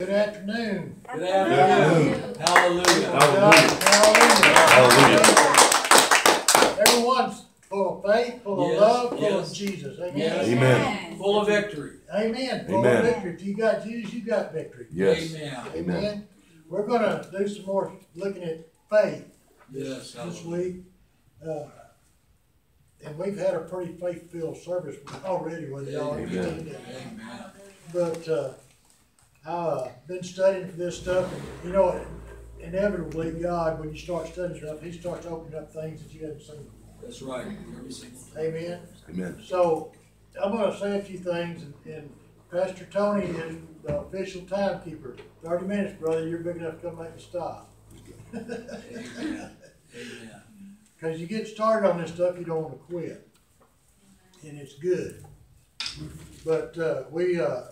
Good afternoon. Good afternoon. Hallelujah. Hallelujah. Hallelujah. Everyone's full of faith, full of love, full yes. of Jesus. Amen. Yes. Amen. Full of victory. Amen. Full of victory. If you got Jesus, you got victory. Yes. Amen. Amen. We're gonna do some more looking at faith Yes. this hallelujah. week. Uh, And we've had a pretty faith-filled service already with y'all. Amen. Amen. But, uh, I've been studying for this stuff, and, you know, inevitably, God, when you start studying stuff, He starts opening up things that you haven't seen before. That's right. Amen? Amen. So, I'm gonna say a few things, and- and Pastor Tony is the official timekeeper. Thirty minutes, brother, you're big enough to come make a stop. Amen. Amen. Cause you get started on this stuff, you don't wanna quit. And it's good. But, uh, we, uh,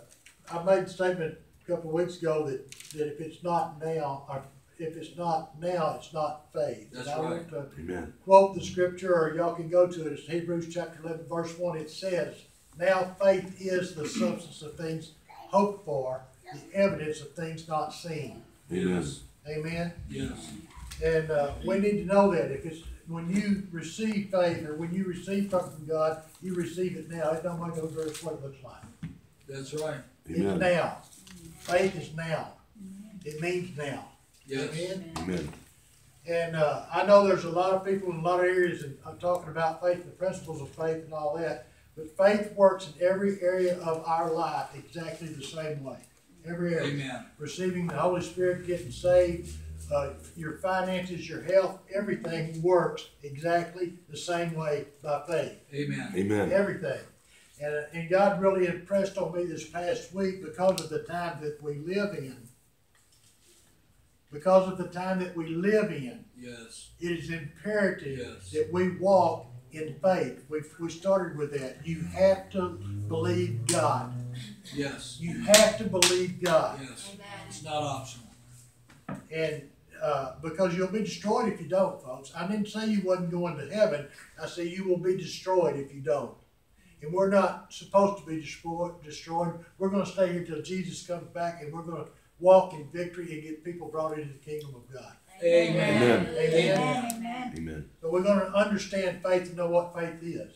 I made a statement a couple of weeks ago that, that if it's not now, or if it's not now, it's not faith. That's And I want right. to Amen. quote the scripture, or y'all can go to it, it's Hebrews chapter eleven, verse one, it says, Now faith is the substance of things hoped for, the evidence of things not seen. Yes. Amen? Yes. And, uh, we need to know that, if it's, when you receive faith, or when you receive something from God, you receive it now, it don't make no difference what it looks like. That's right. It's now, faith is now, it means now. Yes. Amen? Amen. And uh, I know there's a lot of people in a lot of areas, and I'm talking about faith, the principles of faith and all that. But faith works in every area of our life exactly the same way. Every area. Amen. Receiving the Holy Spirit, getting saved, uh, your finances, your health, everything works exactly the same way by faith. Amen. Amen. Everything. And, and God really impressed on me this past week because of the time that we live in. Because of the time that we live in Yes. it is imperative Yes. that we walk in faith. We, we started with that. You have to believe God. Yes. You have to believe God. Yes. It's not optional. And, uh, because you'll be destroyed if you don't, folks. I didn't say you wasn't going to heaven. I say you will be destroyed if you don't. And we're not supposed to be destroyed, destroyed. We're gonna stay here till Jesus comes back and we're gonna walk in victory and get people brought into the kingdom of God. Amen. Amen. Amen. Amen. But we're gonna understand faith and know what faith is.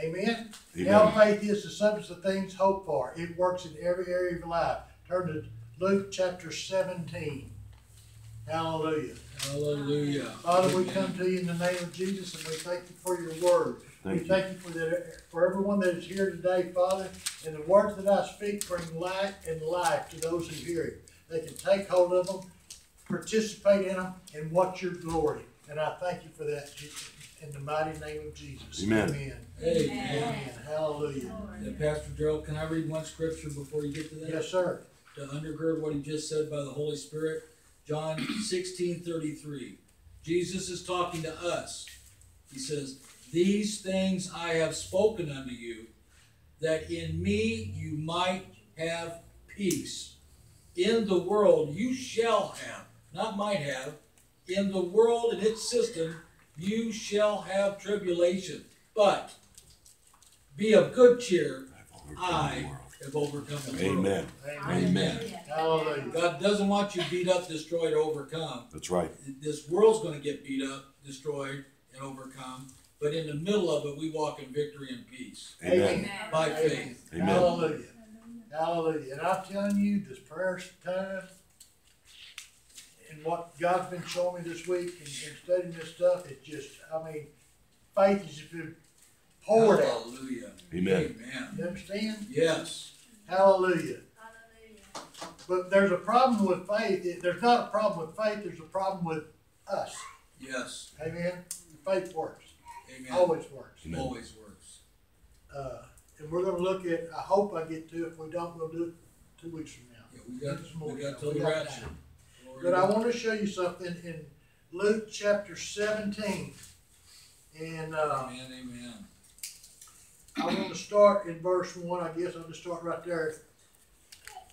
Amen? Now faith is the substance of things hoped for. It works in every area of your life. Turn to Luke chapter seventeen. Hallelujah. Hallelujah. Father, we come to you in the name of Jesus and we thank you for your word. We Thank you. thank you for that, for everyone that is here today, Father, and the words that I speak bring light and life to those who hear it. They can take hold of them, participate in them, and watch your glory. And I thank you for that, Jesus, in the mighty name of Jesus. Amen. Amen. Amen. Amen. Hallelujah. Yeah, Pastor Gerald, can I read one scripture before you get to that? Yes, sir. to undergird what he just said by the Holy Spirit. John sixteen thirty-three. Jesus is talking to us. He says, These things I have spoken unto you, that in me you might have peace. In the world you shall have, not might have, in the world and its system you shall have tribulation. But be of good cheer, I have overcome the world. Amen. Amen. Amen. God doesn't want you beat up, destroyed, overcome. That's right. This world's going to get beat up, destroyed, and overcome. But in the middle of it, we walk in victory and peace Amen. by faith. Amen. Hallelujah. Hallelujah. And I'm telling you, this prayer time and what God's been showing me this week and, and studying this stuff, it's just, I mean, faith has just been poured out. Hallelujah. Amen. Amen. You understand? Yes. Hallelujah. Hallelujah. But there's a problem with faith. There's not a problem with faith, there's a problem with us. Yes. Amen? Faith works. Amen. Always works. Amen. Always works. Uh, and we're gonna look at, I hope I get to, if we don't, we'll do it two weeks from now. Yeah, we got, Some more we got till the rapture. But I want to show you something in Luke chapter seventeen. And, uh, Amen. Amen. I want to start in verse one, I guess I'll just start right there.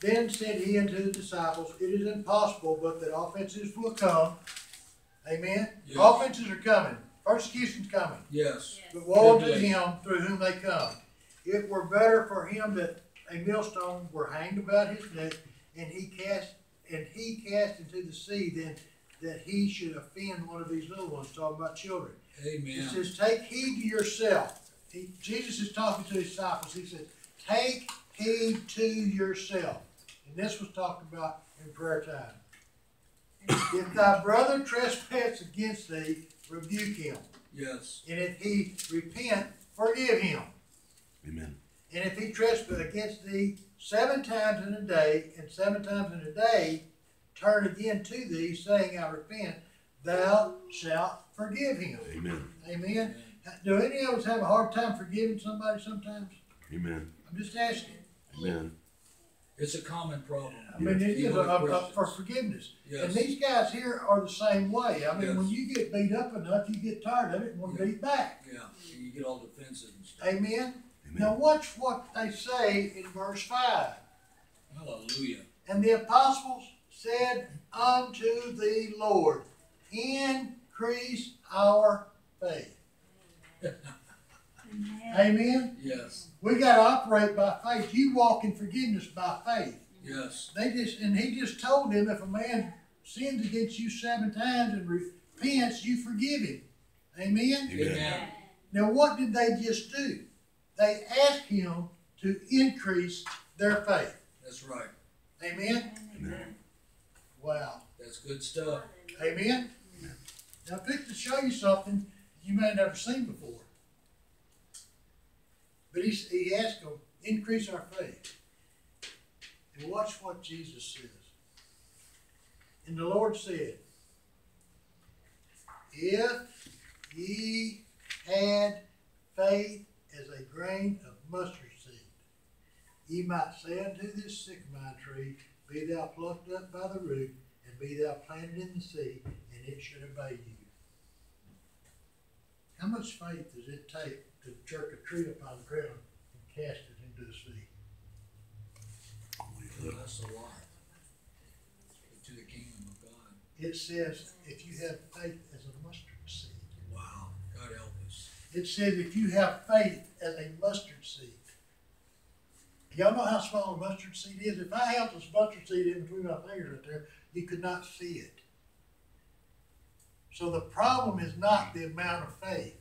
Then said he unto the disciples, It is impossible, but that offenses will come. Amen? Yes. Offenses are coming, persecution's coming. Yes. But woe to him through whom they come. It were better for him that a millstone were hanged about his neck, and he cast, and he cast into the sea, than that he should offend one of these little ones, talking about children. Amen. It Amen. says, take heed to yourself. He, Jesus is talking to his disciples. He said, take heed to yourself. And this was talked about in prayer time. If thy brother trespass against thee, rebuke him. Yes. And if he repent, forgive him. Amen. And if he trespass against thee seven times in a day, and seven times in a day turn again to thee, saying, I repent, thou shalt forgive him. Amen. Amen. Do any of us have a hard time forgiving somebody sometimes? Amen. I'm just asking. Amen. It's a common problem. I mean, it is Even a, a, a, for forgiveness. And these guys here are the same way. I mean, Yes. when you get beat up enough, you get tired of it and want to Yeah. beat back. Yeah. You get all defensive and stuff. Amen. Amen. Now watch what they say in verse five. Hallelujah. And the apostles said unto the Lord, increase our faith. Amen. Yes. We got to operate by faith. You walk in forgiveness by faith. Yes. They just and he just told them if a man sins against you seven times and repents, you forgive him. Amen. Amen. Amen. Now what did they just do? They asked him to increase their faith. That's right. Amen. Amen. Wow. That's good stuff. Amen. Now I picked to show you something you may have never seen before. But he, he asked them, increase our faith. And watch what Jesus says. And the Lord said, If ye had faith as a grain of mustard seed, ye might say unto this sycamore tree, Be thou plucked up by the root, and be thou planted in the sea, and it should obey you. How much faith does it take to jerk a tree up upon the ground and cast it into the sea? Only a little. That's a lot. To the kingdom of God. It says, if you have faith as a mustard seed. Wow. God help us. It says, if you have faith as a mustard seed. Y'all know how small a mustard seed is? If I held this mustard seed in between my fingers right there, you could not see it. So the problem is not the amount of faith.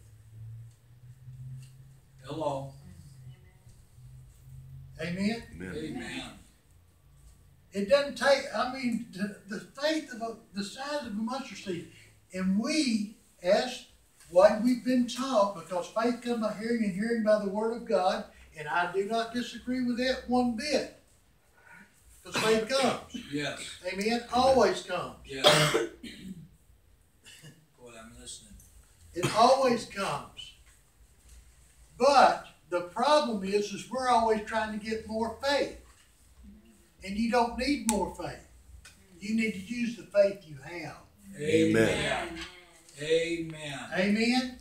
Hello. Amen? Amen. Amen. It doesn't take, I mean, the, the faith of a, the size of a mustard seed. And we, as what we've been taught, because faith comes by hearing and hearing by the word of God, and I do not disagree with that one bit. Because faith comes. Yes. Amen. Always comes. Yes. Boy, I'm listening. It always comes. But the problem is, is we're always trying to get more faith. And you don't need more faith. You need to use the faith you have. Amen. Amen. Amen.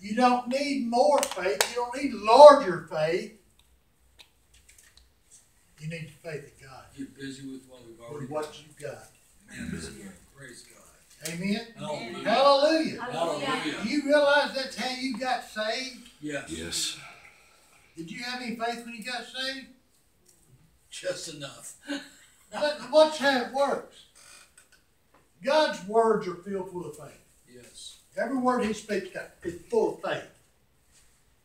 You don't need more faith. You don't need larger faith. You need the faith of God You're busy with what we've already with got. what you've got. Man, this is good. Praise God. Amen. Hallelujah. Hallelujah. Hallelujah. Do you realize that's how you got saved? Yes. Yes. Did you have any faith when you got saved? Just enough. But watch how it works. God's words are filled full of faith. Yes. Every word He speaks got- is full of faith.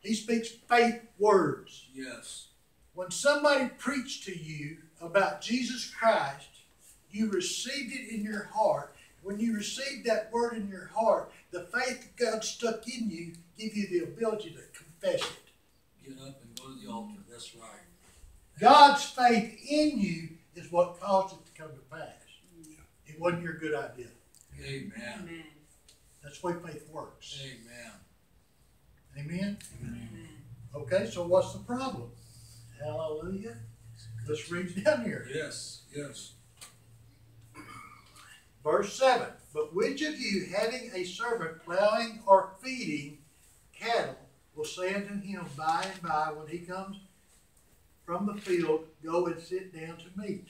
He speaks faith words. Yes. When somebody preached to you about Jesus Christ, you received it in your heart. When you received that word in your heart, the faith that God stuck in you give you the ability to confess it. Get up and go to the altar. That's right. God's faith in you is what caused it to come to pass. It wasn't your good idea. Amen. That's the way faith works. Amen. Amen? Okay, so what's the problem? Hallelujah. Let's read down here. Yes. Yes. Verse 7 But which of you, having a servant plowing or feeding cattle, will say unto him by and by, when he comes from the field, Go and sit down to meat?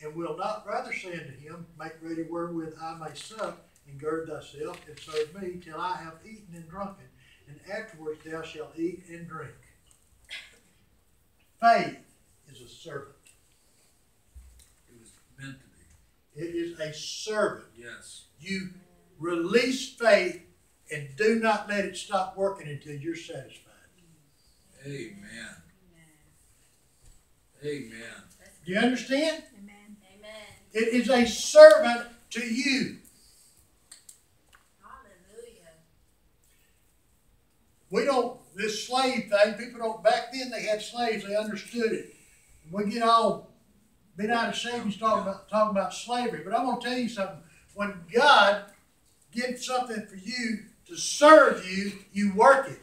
And will not rather say unto him, Make ready wherewith I may sup, and gird thyself, and serve me, till I have eaten and drunken, and afterwards thou shalt eat and drink. Faith is a servant. A servant. Yes. You release faith and do not let it stop working until you're satisfied. Amen. Amen. Do you understand? Amen. Amen. It is a servant to you. Hallelujah. We don't, this slave thing, people don't, back then they had slaves, they understood it. We get all been out of shape and talking about, talking about slavery, but I'm gonna tell you something. When God gives something for you to serve you, you work it.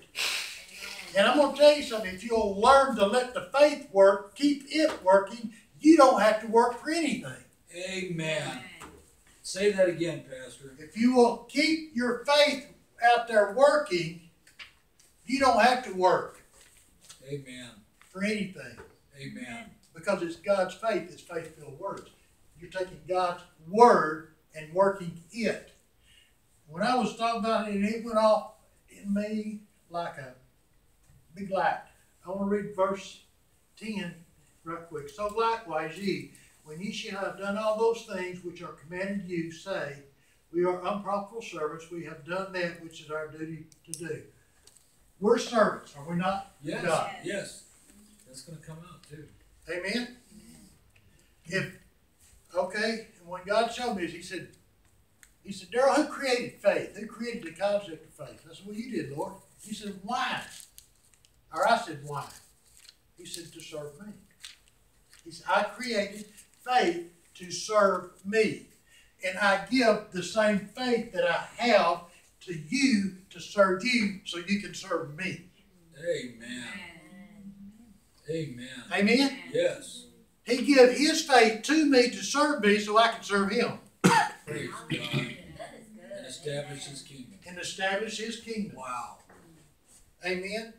And I'm gonna tell you something, if you'll learn to let the faith work, keep it working, you don't have to work for anything. Amen. Say that again, Pastor. If you will keep your faith out there working, you don't have to work Amen. for anything. Amen. Because it's God's faith, it's faith filled words. You're taking God's word and working it. When I was talking about it, it went off in me like a big light. I want to read verse 10 right quick. So likewise, ye, when ye shall have done all those things which are commanded you, say, We are unprofitable servants, we have done that which is our duty to do. We're servants, are we not? Yes. God. Yes. That's going to come out too. Amen. If okay, and when God showed me He said, He said, Daryl, who created faith? Who created the concept of faith? I said, Well, you did, Lord. He said, Why? Or I said, Why? He said, To serve me. He said, I created faith to serve me. And I give the same faith that I have to you to serve you so you can serve me. Amen. Amen. Amen? Yes. He give his faith to me to serve me so I can serve him Praise God. That is good. And establish his kingdom. and establish his kingdom. Wow. Amen.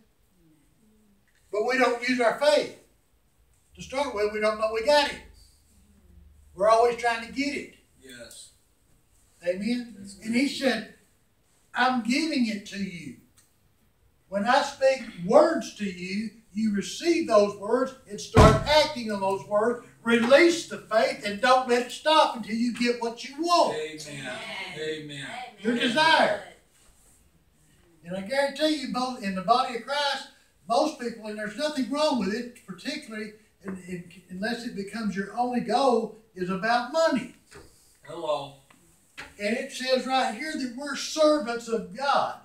But we don't use our faith. To start with, we don't know we got it. We're always trying to get it. Yes. Amen. And he said, I'm giving it to you. When I speak words to you, you receive those words and start acting on those words. Release the faith and don't let it stop until you get what you want. Amen. Amen. Your desire. And I guarantee you, both in the body of Christ, most people, and there's nothing wrong with it, particularly in, in, unless it becomes your only goal, is about money. Hello. And it says right here that we're servants of God.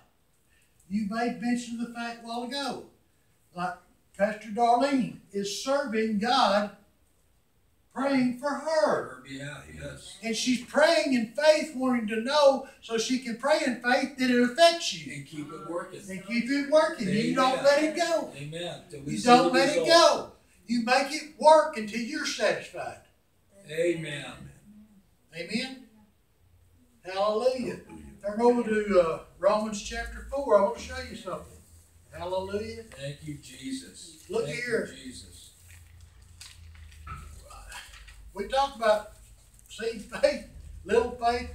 You made mention of the fact a while ago. Like Pastor Darlene is serving God, praying for her. Her behalf. Yes. And she's praying in faith, wanting to know so she can pray in faith that it affects you. And keep it working. And keep it working. You don't let it go. Amen. Till we You see don't the let it go. You make it work until you're satisfied. Amen. Amen. Hallelujah. Turn over to uh, Romans chapter 4. I want to show you something. Hallelujah. Thank you, Jesus. Look Thank here. You, Jesus. We talked about seed faith, little faith,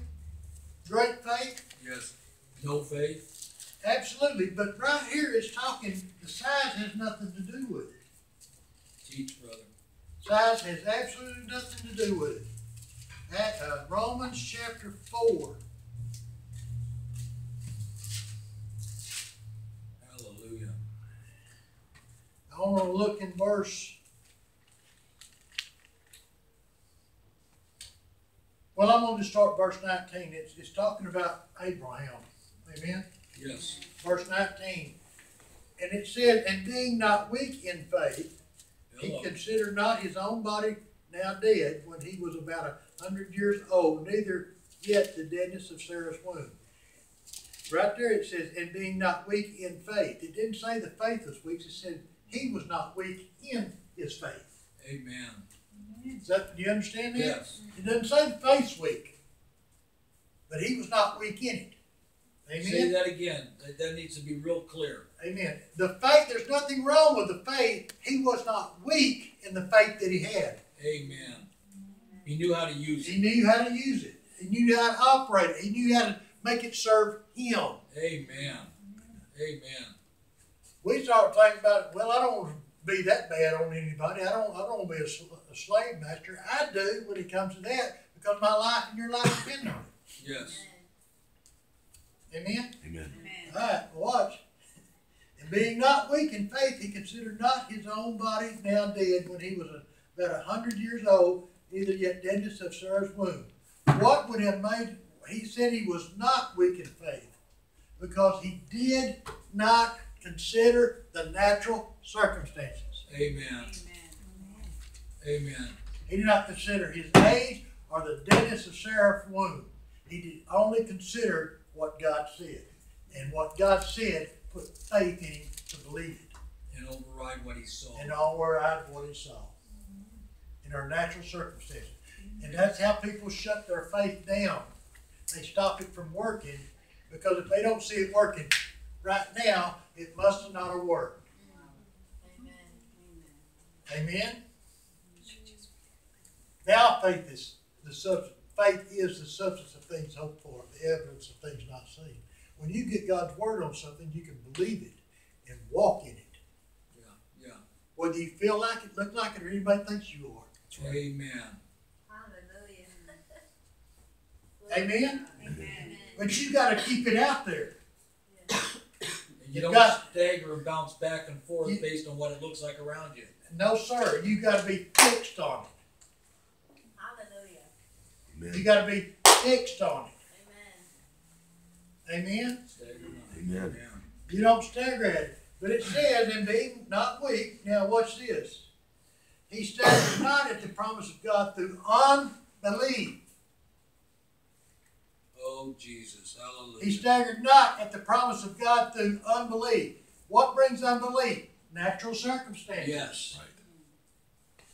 great faith. Yes. No faith. Absolutely. But right here it's talking, the size has nothing to do with it. Teach, brother. Size has absolutely nothing to do with it. At, uh, Romans chapter 4. I want to look in verse. Well, I'm going to start verse 19. It's, it's talking about Abraham. Amen. Yes. Verse 19. And it said, And being not weak in faith, he considered not his own body now dead when he was about a hundred years old, neither yet the deadness of Sarah's womb. Right there it says, and being not weak in faith. It didn't say the faith was weak, it said he was not weak in his faith. Amen. Is that, do you understand that? Yes. It doesn't say the faith's weak, but he was not weak in it. Amen. Say that again. That, that needs to be real clear. Amen. The faith, there's nothing wrong with the faith. He was not weak in the faith that he had. Amen. He knew how to use it. He knew how to use it. He knew how to operate it. He knew how to make it serve him. Amen. Amen. We start thinking about, well, I don't want to be that bad on anybody. I don't. I don't want to be a, sl- a slave master. I do when it comes to that because my life and your life depend on it. Yes. Amen? Amen. Alright, watch. And being not weak in faith, he considered not his own body now dead when he was a, about a hundred years old, neither yet deadness of Sarah's womb. What would have made, he said he was not weak in faith, because he did not consider the natural circumstances. Amen. Amen. He did not consider his age or the deadness of Sarah's womb. He did only consider what God said. And what God said put faith in him to believe it. And override what he saw. And override what he saw. In our natural circumstances. And that's how people shut their faith down. They stop it from working because if they don't see it working right now, it must have not have worked. Amen? Amen. Now faith is the substance, faith is the substance of things hoped for, the evidence of things not seen. When you get God's word on something, you can believe it and walk in it. Yeah. Yeah. Whether you feel like it, look like it, or anybody thinks you are. Amen. Amen? Amen. But you gotta keep it out there. And you You don't got- stagger and bounce back and forth You- based on what it looks like around you. No, sir, you gotta be fixed on it. Hallelujah. Amen. You gotta be fixed on it. Amen. Amen? Stagger. Amen. Yeah. You don't stagger at it. But it says, and being not weak, now watch this. He staggered not at the promise of God through unbelief. Oh, Jesus. Hallelujah. He staggered not at the promise of God through unbelief. What brings unbelief? Natural circumstances. Yes. Right.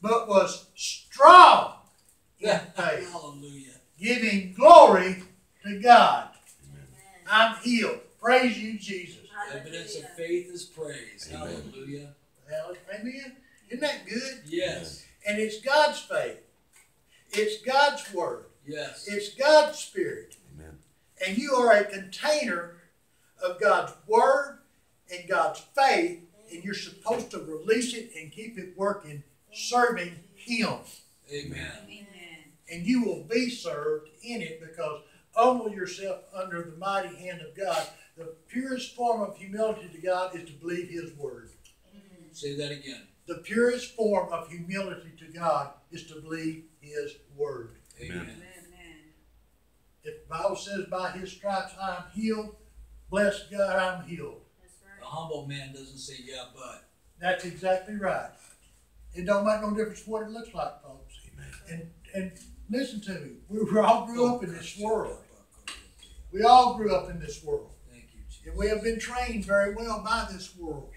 But was strong in Yeah. faith, Hallelujah. giving glory to God. Amen. I'm healed. Praise you, Jesus. Evidence of faith is praise. Amen. Hallelujah. Well, Amen. Isn't that good? Yes. And it's God's faith. It's God's word. Yes. It's God's spirit. Amen. And you are a container of God's word and God's faith, and you're supposed to release it and keep it working, serving Him. Amen. And you will be served in it because humble yourself under the mighty hand of God. The purest form of humility to God is to believe His word. Say that again. The purest form of humility to God is to believe His word. Amen. If the Bible says by His stripes I am healed, bless God I'm healed. That's A right. humble man doesn't say yeah, but. That's exactly right. It don't make no difference what it looks like, folks. Amen. And and listen to me. We, we all grew up in this world. We all grew up in this world. Thank you, Jesus. And we have been trained very well by this world.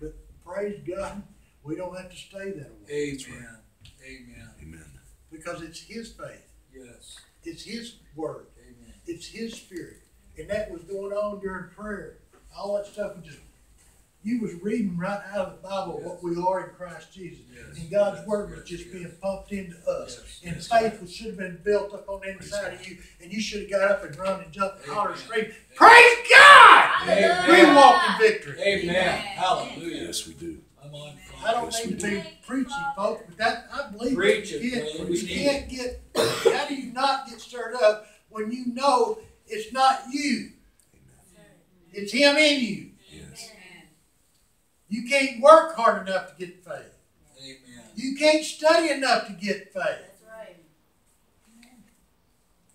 But praise God, we don't have to stay that way. Amen. Amen. Amen. Because it's His faith. Yes. It's His word. Amen. It's His spirit. And that was going on during prayer. All that stuff was just, you was reading right out of the Bible what we are in Christ Jesus. Yes. And God's Yes. word was Yes. just Yes. being pumped into us. Yes. And Yes. faith was, should have been built up on the inside of you. And you should have got up and run and jumped and hollered and screamed, Praise God! Amen. We walk in victory. Amen. Hallelujah. Yes, we do. I'm on I fire. don't Yes, need to be preachy, folks, but that, I believe Preach that it, you can't. We you need can't get, how do you not get stirred up when you know it's not you? It's Him in you. Yes. You can't work hard enough to get faith. Amen. You can't study enough to get faith. That's right.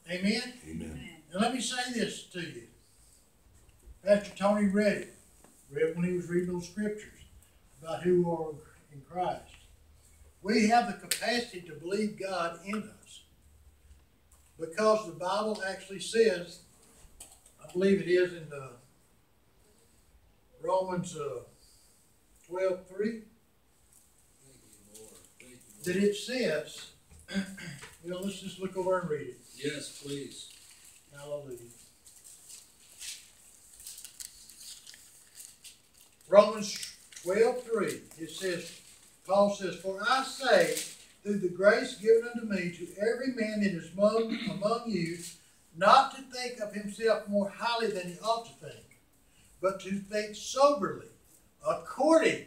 Amen? Amen. Now let me say this to you. Pastor Tony read it, read when he was reading those scriptures about who are in Christ. We have the capacity to believe God in us. Because the Bible actually says, I believe it is in the Romans uh, 12 3, Thank you, Lord. Thank you, that it says, well, let's just look over and read it. Yes, please. Hallelujah. Romans 12 3, it says, Paul says, For I say, through the grace given unto me to every man that is among, among you, not to think of himself more highly than he ought to think, but to think soberly, according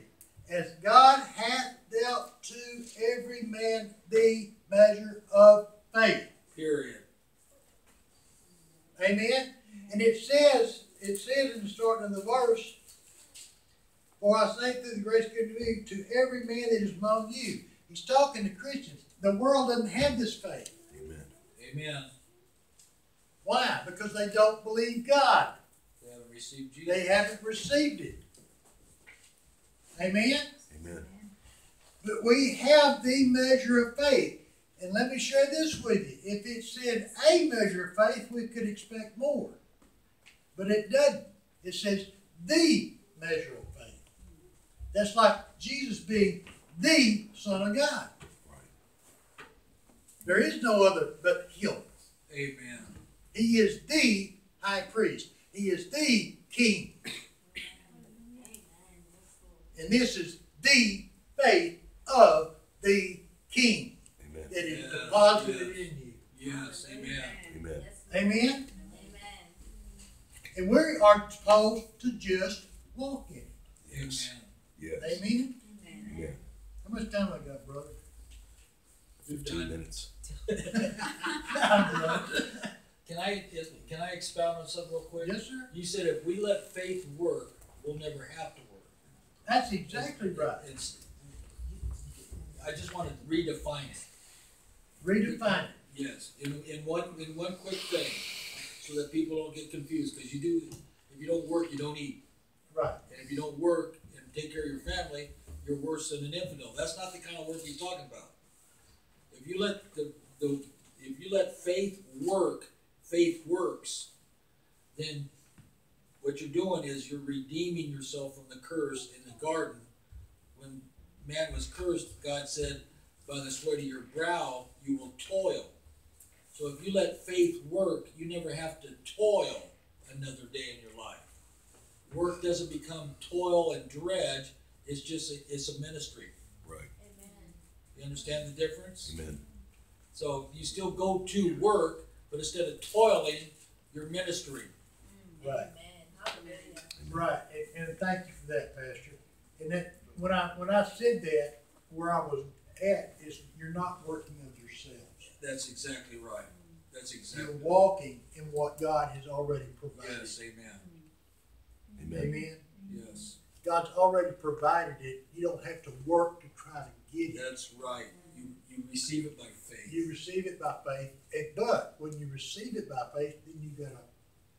as God hath dealt to every man the measure of faith. Period. Amen. And it says, it says in the starting of the verse, be to every man that is among you. He's talking to Christians. The world doesn't have this faith. Amen. Amen. Why? Because they don't believe God. They haven't received Jesus. They haven't received it. Amen? Amen. But we have the measure of faith. And let me share this with you. If it said a measure of faith, we could expect more. But it doesn't. It says the measure of faith. That's like Jesus being the Son of God. Right. There is no other but Him. Amen. He is the high priest. He is the king. And this is the faith of the king Amen. that is Yes, deposited yes. in you. Yes. Amen. Amen. Amen? Amen. And we are supposed to just walk in it. Yes. Amen. Yes. Amen? Amen. How much time I got, brother? Fifteen Done. minutes. Can I can I expound on something real quick? yes, sir. You said if we let faith work, we'll never have to work. That's exactly right. It's. I just want to redefine it. Redefine it. Yes, in, in one in one quick thing, so that people don't get confused. Because you do, if you don't work, you don't eat, Right. and if you don't work and take care of your family, you're worse than an infidel. That's not the kind of work he's talking about. If you let the, the if you let faith work, faith works, then what you're doing is you're redeeming yourself from the curse in the garden. When man was cursed, God said, By the sweat of your brow you will toil. So if you let faith work, you never have to toil another day in your life. Work doesn't become toil and dredge, it's just a, it's a ministry. Right. Amen. You understand the difference? Amen. So you still go to work, but instead of toiling, you're ministering. Mm. Right. Amen. Right. And, and thank you for that, Pastor. And that when I when I said that, where I was at is you're not working of yourselves. That's exactly right. That's exactly. You're walking in what God has already provided. Yes, amen. Amen. Amen. Yes, God's already provided it. You don't have to work to try to get it. that's right. You you receive it by faith. You receive it by faith. And, but when you receive it by faith, then you gotta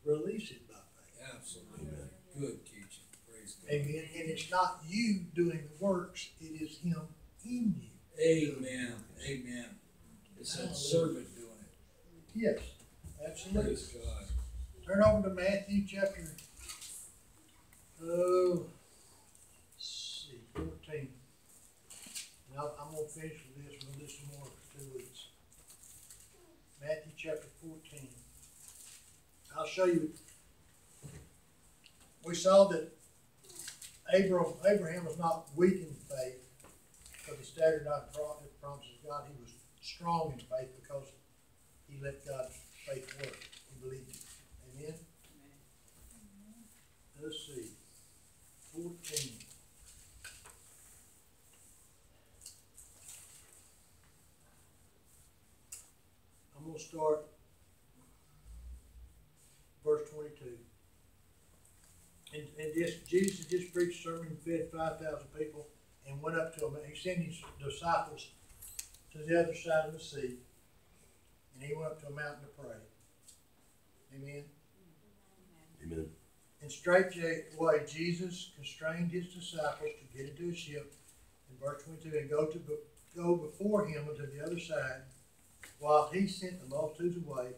release it by faith. Absolutely. Amen. Good teaching. Praise God. Amen. And it's not you doing the works, it is Him in you. Amen. Amen. It's that servant doing it. Yes, absolutely. Praise God. Turn over to Matthew chapter, oh, let's see, fourteen. And I'll- I'm gonna finish with this, do some more for two weeks. Matthew chapter fourteen. I'll show you. We saw that Abraham, Abraham was not weak in faith, but he staggered not pro- the promises of God. He was strong in faith because he let God's faith work. He believed it. Amen? Let's see. Fourteen. Start verse twenty-two. And, and this, Jesus had just preached a sermon, and fed five thousand people, and went up to them, he sent his disciples to the other side of the sea, and he went up to a mountain to pray. Amen? Amen. And straightway Jesus constrained his disciples to get into a ship, in verse twenty-two, and go to, go before him unto the other side, while he sent the multitudes away.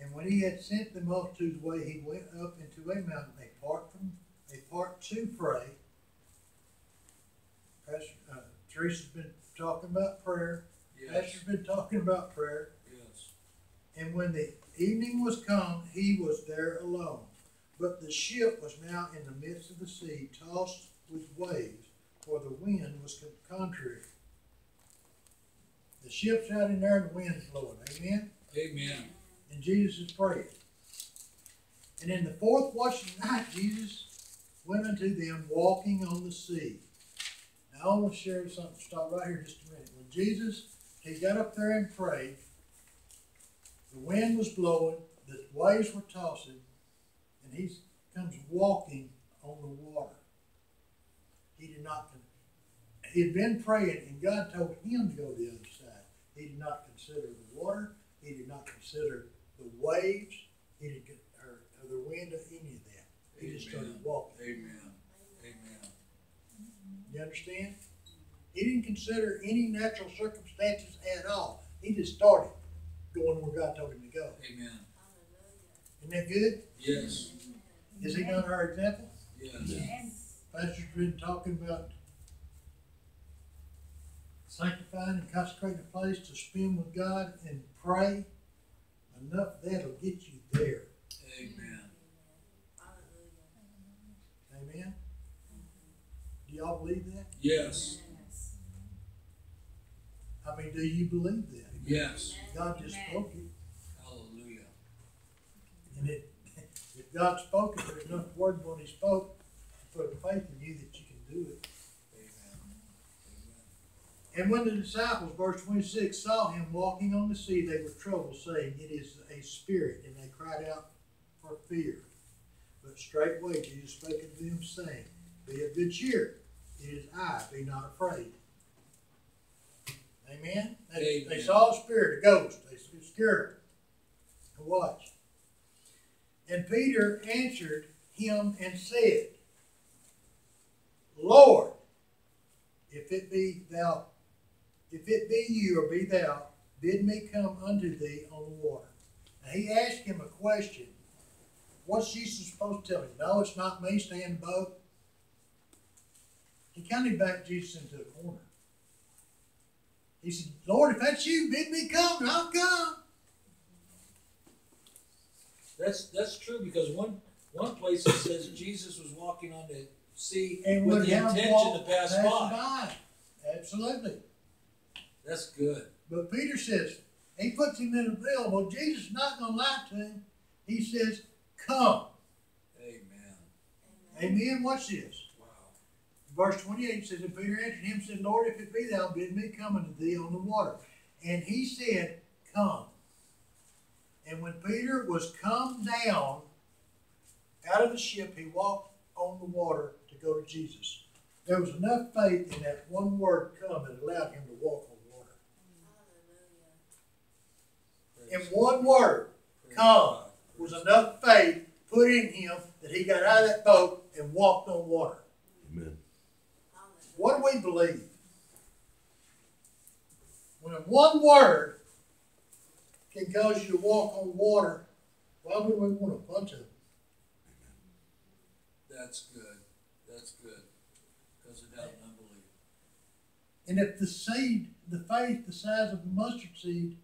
And when he had sent the multitudes away, he went up into a mountain, a part from, a part to pray. Pastor, uh, Teresa's been talking about prayer. Yes. Pastor's been talking about prayer. Yes. And when the evening was come, he was there alone. But the ship was now in the midst of the sea, tossed with waves, for the wind was contrary. The ship's out in there and the wind's blowing. Amen? Amen. And Jesus is praying. And in the fourth watch of the night, Jesus went unto them walking on the sea. Now I want to share something. Stop right here just a minute. When Jesus, he got up there and prayed, the wind was blowing, the waves were tossing, and he comes walking on the water. He did not he'd been praying and God told him to go to the other side. He did not consider the water. He did not consider the waves. He didn't, get- or, or the wind or any of that. He just started walking. Amen. Amen. You understand? He didn't consider any natural circumstances at all. He just started going where God told him to go. Amen. Hallelujah. Isn't that good? Yes. Is he not our example? Yes. Yes. Pastor's been talking about sanctifying and consecrating a place to spend with God and pray. Enough that'll get you there. Amen. Hallelujah. Amen? Do y'all believe that? Yes. Yes. I mean, do you believe that? Yes. God just Amen. spoke it. Hallelujah. And it, if God spoke it, there's enough word when he spoke to put faith in you that you can do it. Amen. And when the disciples, verse twenty-six, saw him walking on the sea, they were troubled, saying, It is a spirit, and they cried out for fear. But straightway Jesus spake unto them, saying, Be of good cheer, it is I, be not afraid. Amen? They, they saw a spirit, a ghost, they were scared. And watch. And Peter answered him and said, Lord, if it be thou if it be you or be thou, bid me come unto thee on the water. Now he asked him a question. What's Jesus supposed to tell him? No, it's not me, stay in the boat. He kind of backed Jesus into a corner. He said, Lord, if that's you, bid me come, and I'll come. That's that's true because one one place it says Jesus was walking on the sea And with the intention to pass by. by. Absolutely. That's good. But Peter says, he puts him in a bill. Well, Jesus is not going to lie to him. He says, come. Amen. Amen. Watch this. Wow. Verse 28 says, And Peter answered him, said, Lord, if it be thou, bid me come unto thee on the water. And he said, Come. And when Peter was come down out of the ship, he walked on the water to go to Jesus. There was enough faith in that one word, come, that allowed him to walk on water. Hallelujah. In one word Praise come. Was enough faith put in him that he got out of that boat and walked on water. Amen. What do we believe? When one word can cause you to walk on water, why would we want a bunch of them? That's good. That's good. Because of doubt and unbelief. And if the seed, the faith the size of a mustard seed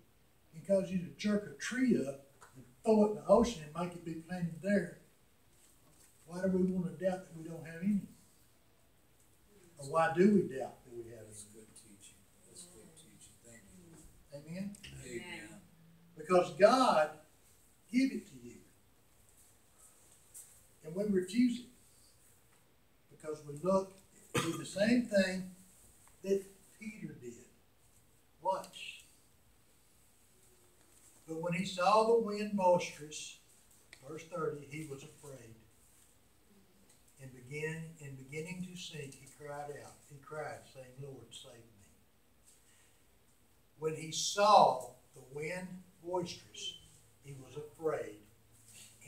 can cause you to jerk a tree up and throw it in the ocean and make it be planted there, why do we want to doubt that we don't have any? Or why do we doubt that we have That's good teaching. That's good teaching. Thank you. Amen? Amen. Because God give it to you. And we refuse it. Because we look, do the same thing that Peter did. Watch. But when he saw the wind boisterous, verse 30, he was afraid. And begin and beginning to sink, he cried out. He cried, saying, Lord, save me. When he saw the wind boisterous, he was afraid,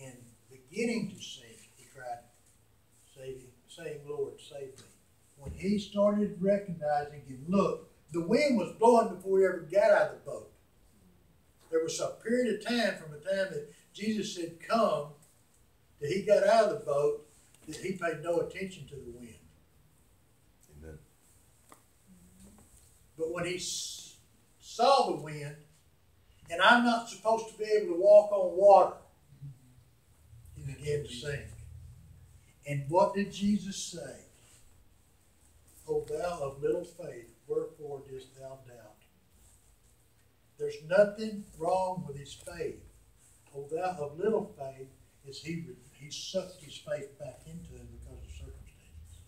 and beginning to sink, he cried, saving, saying, Lord, save me. When he started recognizing and look, the wind was blowing before he ever got out of the boat. There was a period of time from the time that Jesus said, Come, that he got out of the boat, that he paid no attention to the wind. Amen. But when he saw the wind, and I'm not supposed to be able to walk on water, he began to sink. And what did Jesus say? O thou of little faith, wherefore didst thou doubt? There's nothing wrong with his faith. O thou of little faith, is he, he sucked his faith back into him because of circumstances.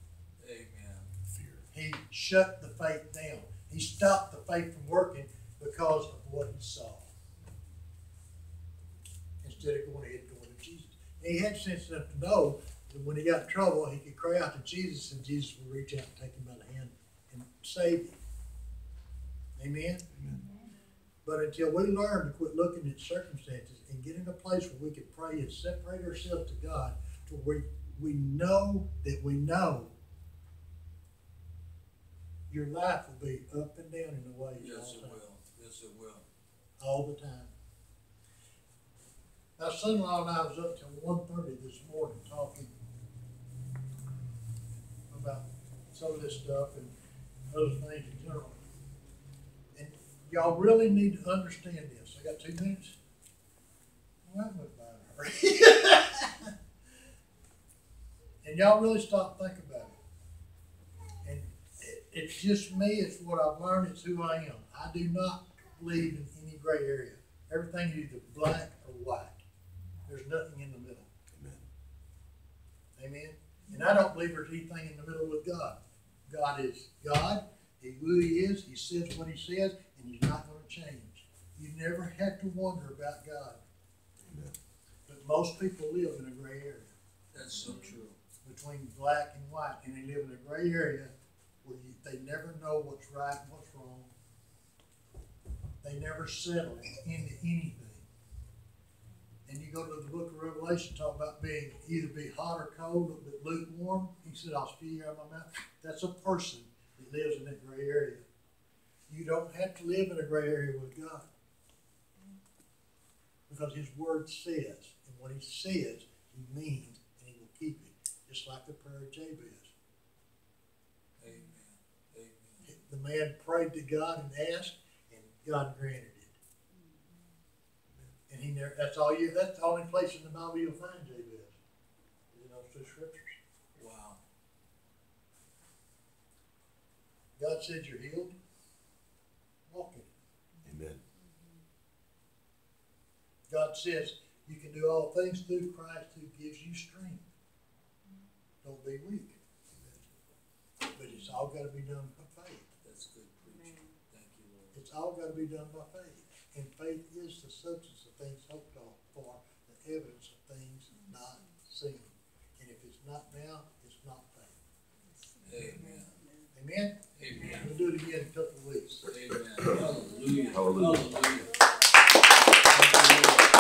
Amen. Fear. He shut the faith down. He stopped the faith from working because of what he saw. Instead of going ahead and going to Jesus. And he had sense enough to know that when he got in trouble, he could cry out to Jesus and Jesus would reach out and take him by the hand and and save him. Amen? Amen. But until we learn to quit looking at circumstances and get in a place where we can pray and separate ourselves to God, to where we know that we know your life will be up and down in the ways Yes, all it the time. will, yes, it will. all the time. My son-in-law and I was up till one thirty this morning talking about some of this stuff and other things in general. Y'all really need to understand this. I got two minutes? Well, that went by in a hurry. And y'all really stop thinking about it. And it, it's just me, it's what I've learned, it's who I am. I do not believe in any gray area. Everything is either black or white. There's nothing in the middle. Amen. Amen? And I don't believe there's anything in the middle with God. God is God, He who He is, He says what He says, and He's not gonna change. You never have to wonder about God. Amen. But most people live in a gray area. That's so true. between black and white, and they live in a gray area where you, they never know what's right and what's wrong. They never settle into anything. And you go to the book of Revelation, talk about being either be hot or cold, but lukewarm. He said, "I'll spew you out of my mouth." That's a person that lives in that gray area. You don't have to live in a gray area with God, because His Word says, and what He says, He means, and He will keep it just like the prayer of Jabez. Amen, amen. The man prayed to God and asked, and God granted it. And he never, that's all you, that's the only place in the Bible you'll find Jabez, You know, those two scriptures. Wow. God said you're healed, walk in it. Amen. God says you can do all things through Christ who gives you strength. Don't be weak. But it's all gotta be done by faith. That's good preaching. Thank you, Lord. It's all gotta be done by faith. And faith is the substance of things hoped for, the evidence of things not seen. And if it's not now, it's not faith. Amen, Amen? amen, We'll do it again in a couple of weeks. amen. Hallelujah. Hallelujah. Hallelujah. Thank you.